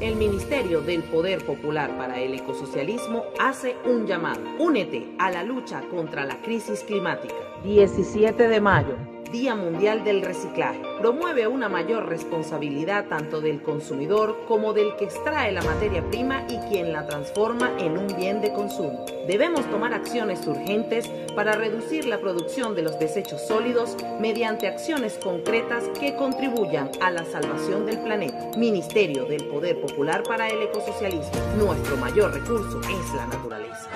El Ministerio del Poder Popular para el Ecosocialismo hace un llamado. Únete a la lucha contra la crisis climática. 17 de mayo, Día Mundial del Reciclaje. Promueve una mayor responsabilidad tanto del consumidor como del que extrae la materia prima y quien la transforma en un bien de consumo. Debemos tomar acciones urgentes para reducir la producción de los desechos sólidos mediante acciones concretas que contribuyan a la salvación del planeta. Ministerio del Poder Popular para el Ecosocialismo. Nuestro mayor recurso es la naturaleza.